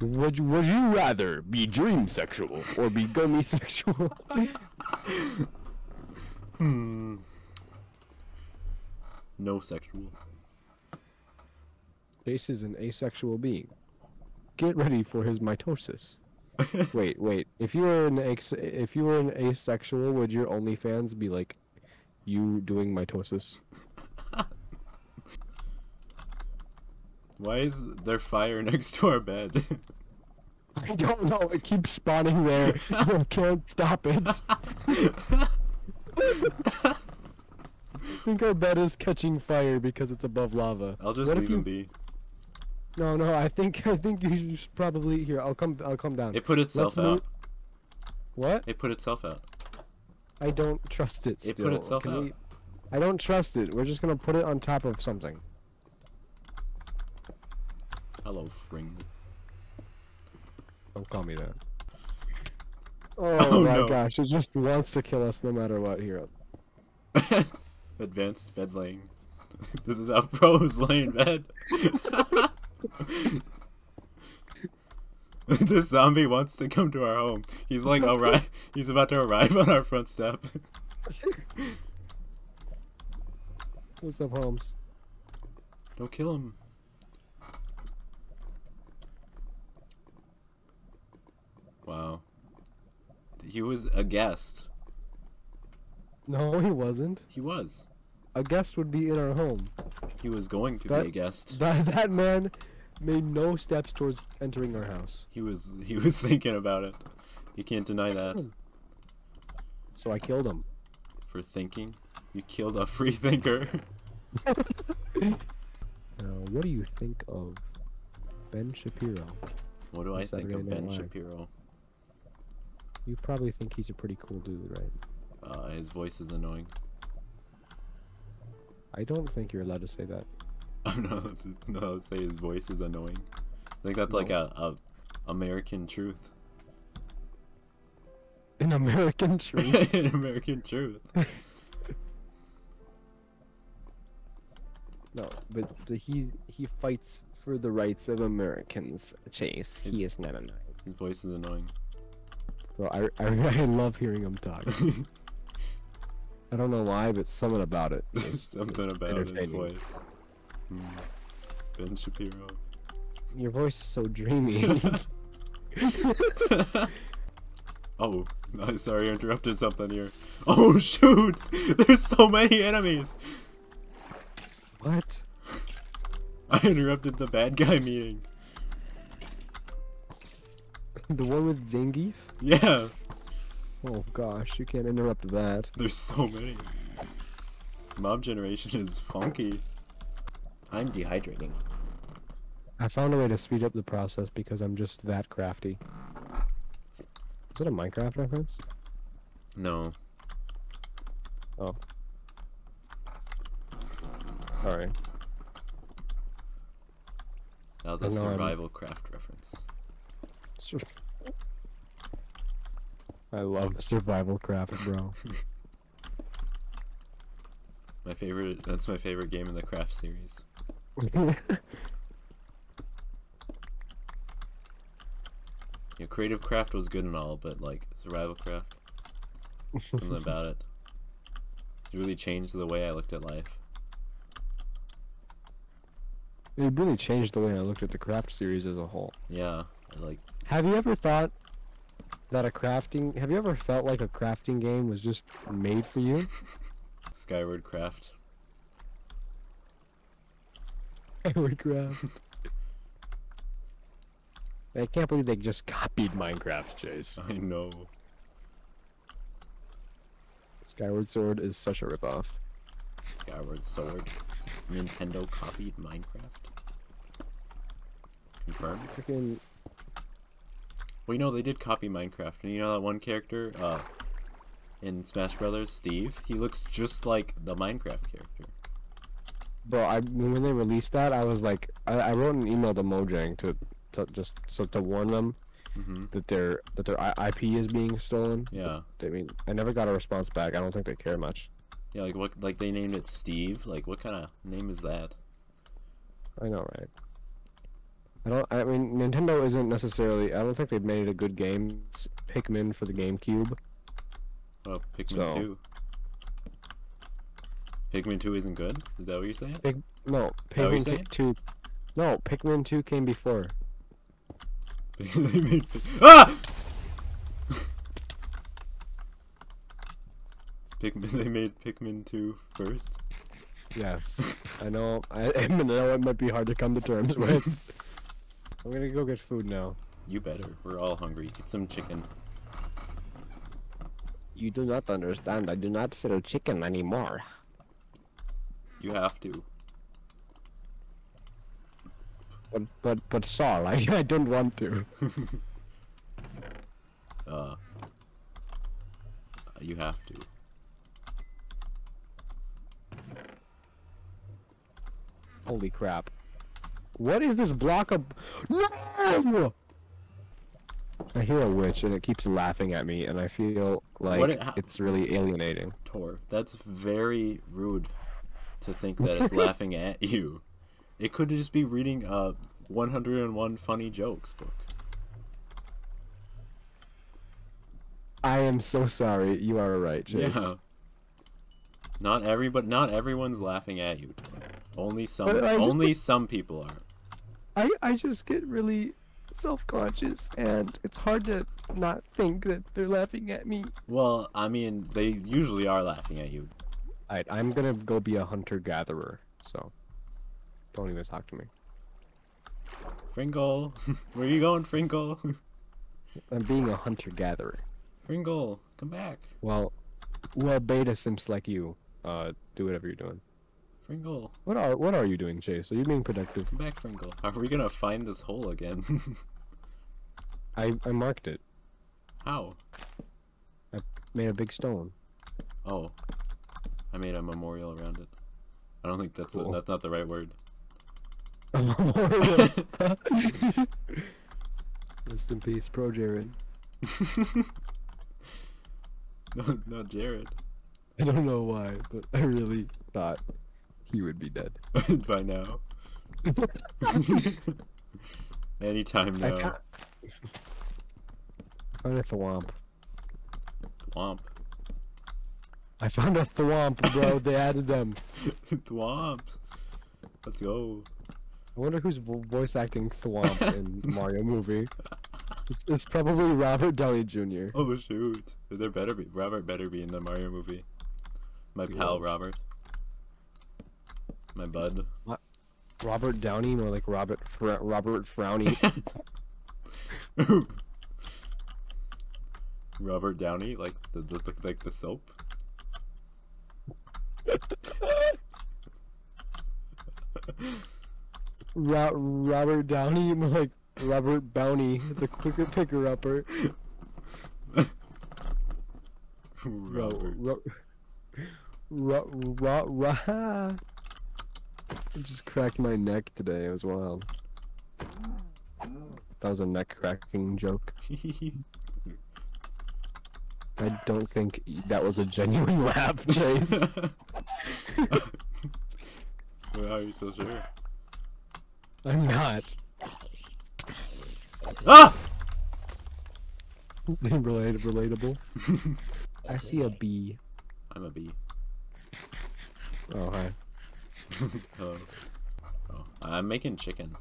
Would you, would you rather be dream sexual or be gummy sexual? Hmm. No sexual. Jace is an asexual being. Get ready for his mitosis. wait, wait. If you were an ex- if you were an asexual, would your OnlyFans be like you doing mitosis? Why is there fire next to our bed? I don't know. It keeps spawning there. I can't stop it. I think our bed is catching fire because it's above lava. I'll just What leave you- him be. No, no. I think I think you should probably here. I'll come. I'll come down. It put itself Let's out. move- What? It put itself out. I don't trust it. It put itself Can out. we- I don't trust it. We're just gonna put it on top of something. Hello, Fring. Don't call me that. Oh, Oh, my no. gosh! It just wants to kill us no matter what. Here. Advanced bed laying. this is how pros lay in bed. this zombie wants to come to our home. He's like arrive. He's about to arrive on our front step. What's up, Holmes? Don't kill him. He was a guest. No, he wasn't. He was. A guest would be in our home. He was going to That- be a guest. That that man made no steps towards entering our house. He was he was thinking about it. You can't deny that. Hmm. So I killed him. For thinking. You killed a free thinker. Now, what do you think of Ben Shapiro? What do I think Saturday of Night Ben Live. Shapiro? You probably think he's a pretty cool dude, right? Uh, his voice is annoying. I don't think you're allowed to say that. I'm not allowed to, not allowed to say his voice is annoying. I think that's like a, a American truth. An American truth. An American truth. no, but the, he he fights for the rights of Americans. Chase, he is not a knight. His voice is annoying. Bro, I, I I love hearing him talk. I don't know why, but something about it. is- Something about his voice. Hmm. Ben Shapiro. Your voice is so dreamy. oh, no, sorry, I interrupted something here. Oh shoot! There's so many enemies. what? I interrupted the bad guy meeting. The one with Zangief? Yeah, Oh gosh, you can't interrupt that. there's so many. Mob generation is funky. I'm dehydrating. I found a way to speed up the process because I'm just that crafty. Is it a Minecraft reference? No. Oh. Sorry. That was a know I'm- survival craft reference. I love survival craft, bro. My favorite. That's my favorite game in the craft series. Know, creative craft was good and all, but like survival craft, something about it. It really changed the way I looked at life. it really changed the way I looked at the craft series as a whole. Yeah, I like Have you ever thought that a crafting have you ever felt like a crafting game was just made for you? Skyward Craft. Skyward Craft. I can't believe they just copied Minecraft, Chase. I know. Skyward Sword is such a ripoff. Skyward Sword. Nintendo copied Minecraft. Confirmed. Freaking Well, you know they did copy Minecraft, and you know that one character, uh, in Smash Brothers, Steve. He looks just like the Minecraft character. bro, I when they released that, I was like, I, I wrote an email to Mojang to, to just so to warn them Mm-hmm. that their that their IP is being stolen. Yeah. I mean, I never got a response back. I don't think they care much. Yeah, like what? Like they named it Steve. Like what kind of name is that? I know, right? I don't. I mean, Nintendo isn't necessarily. I don't think they've made a good game. It's Pikmin for the GameCube. Oh, Pikmin So- 2. Pikmin 2 isn't good? Is that what you're saying? Pig, no, that what you're Pikmin saying? Two. No, Pikmin two came before. they made ah! Pikmin, they made Pikmin 2 first. Yes, I know. I, I know it might be hard to come to terms with. I'm gonna go get food now. You better. We're all hungry. Get some chicken. You do not understand. I do not sell chicken anymore. You have to. But but but Saul, I I don't want to. Uh, you have to. Holy crap! What is this block of? No! I hear a witch and it keeps laughing at me, and I feel like it- how- it's really alienating. Torr, that's very rude to think that it's laughing at you. It could just be reading a 101 funny jokes book. I am so sorry. You are right, Chase. Yeah. Not every, but not everyone's laughing at you. Torr. Only some, But just- only some people are. I I just get really self-conscious, and it's hard to not think that they're laughing at me. Well, I mean, they usually are laughing at you. Alright, I'm gonna go be a hunter-gatherer. So, don't even talk to me. Fringle, where are you going, Fringle? I'm being a hunter-gatherer. Fringle, come back. Well, well, beta simps like you, uh, do whatever you're doing. Fringle, What are what are you doing, Chase? Are you being productive? come back, Fringle. How are we gonna find this hole again? I I marked it. How? I made a big stone. Oh, I made a memorial around it. I don't think that's a, that's not the right word. Memorial. Rest in peace, ProJared. no, not Jared. I don't know why, but I really thought he would be dead. By now. Anytime I now. found, found a thwomp. Thwomp. I found a thwomp, bro. they added them. Thwomps. Let's go. I wonder who's voice acting Thwomp in the Mario movie. It's, it's probably Robert Downey Jr. Oh shoot. There better be Robert better be in the Mario movie. My He pal won't. Robert. My bud. Robert Downey, more like Robert Fr- Robert Frowny. Robert Downey, like the, the, the like the soap. Ro- Robert Downey, more like Robert Bounty, the quicker picker upper. Ro- Robert. ro- ro- ro- ro- I just cracked my neck today. It was wild. That was a neck cracking joke. I don't think that was a genuine laugh, Chase. Well, how are you so sure? I'm not. Ah! Relat- relatable. I see a bee. I'm a bee. Oh, hi. Oh. oh. I'm making chicken.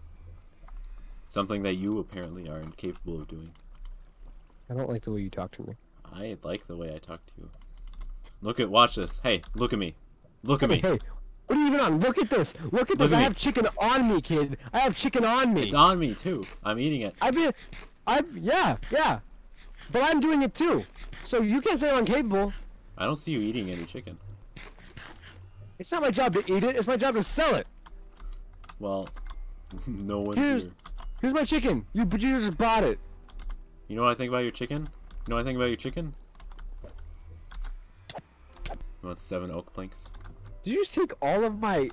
Something that you apparently are incapable of doing. I don't like the way you talk to me. I like the way I talk to you. Look at, watch this. Hey, look at me. Look at Hey, me. hey, what are you even on? Look at this. Look at Look this. at I me. have chicken on me, kid. I have chicken on me. It's on me too. I'm eating it. I've been, I've, yeah, yeah. But I'm doing it too. So you can't say I'm incapable. I don't see you eating any chicken. It's not my job to eat it. It's my job to sell it. Well, no one Here's- here. Here's my chicken. You, but you just bought it. You know what I think about your chicken? You know what I think about your chicken? You want seven oak planks? Did you just take all of my?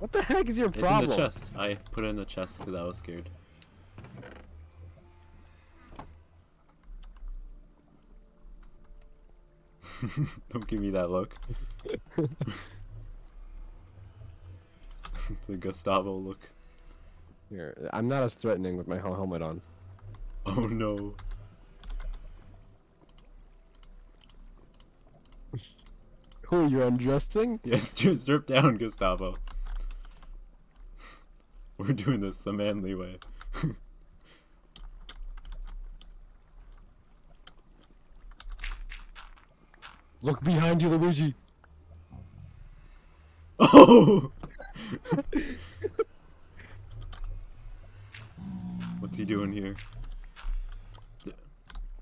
What the heck is your It's problem? in the chest. I put it in the chest because I was scared. Don't give me that look. it's a Gustavo look. Here, I'm not as threatening with my hel- helmet on. Oh no. Who oh, you're undressing? Yes, strip strip down, Gustavo. We're doing this the manly way. Look behind you, Luigi. Oh! What's he doing here?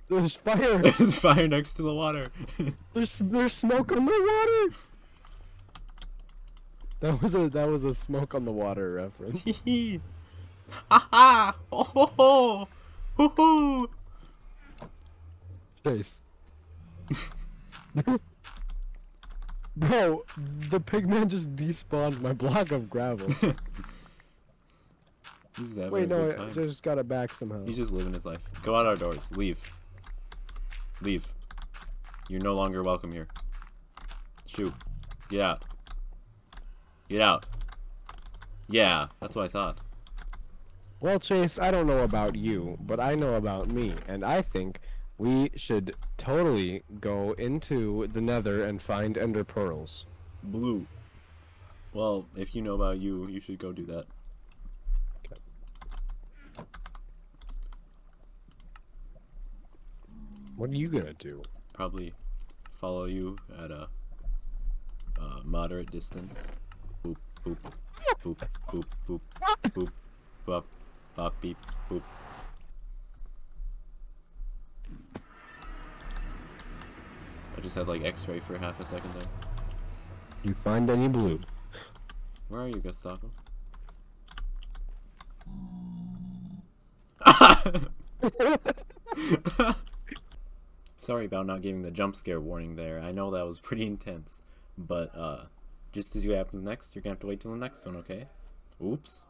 There's fire. There's fire next to the water. There's there's smoke on the water. That was a that was a smoke on the water reference. Aha! Oh ho ho! Ho ho! Chase. Bro, the pigman just despawned my block of gravel. Wait, no, I just got it back somehow. He's just living his life. Go out our doors. Leave. Leave. You're no longer welcome here. Shoot. Get out. Get out. Yeah, that's what I thought. Well, Chase, I don't know about you, but I know about me, and I think we should totally go into the nether and find ender pearls. Blue. Well, if you know about you, you should go do that. What are you gonna do? Probably follow you at a uh, moderate distance. Boop, boop, boop, boop, boop, boop, bop, bop, beep, boop. Just had like X-ray for half a second there. You find any blue? Where are you, Gustavo? Sorry about not giving the jump scare warning there. I know that was pretty intense. But uh just as you what happens next, you're gonna have to wait till the next one, okay? Oops.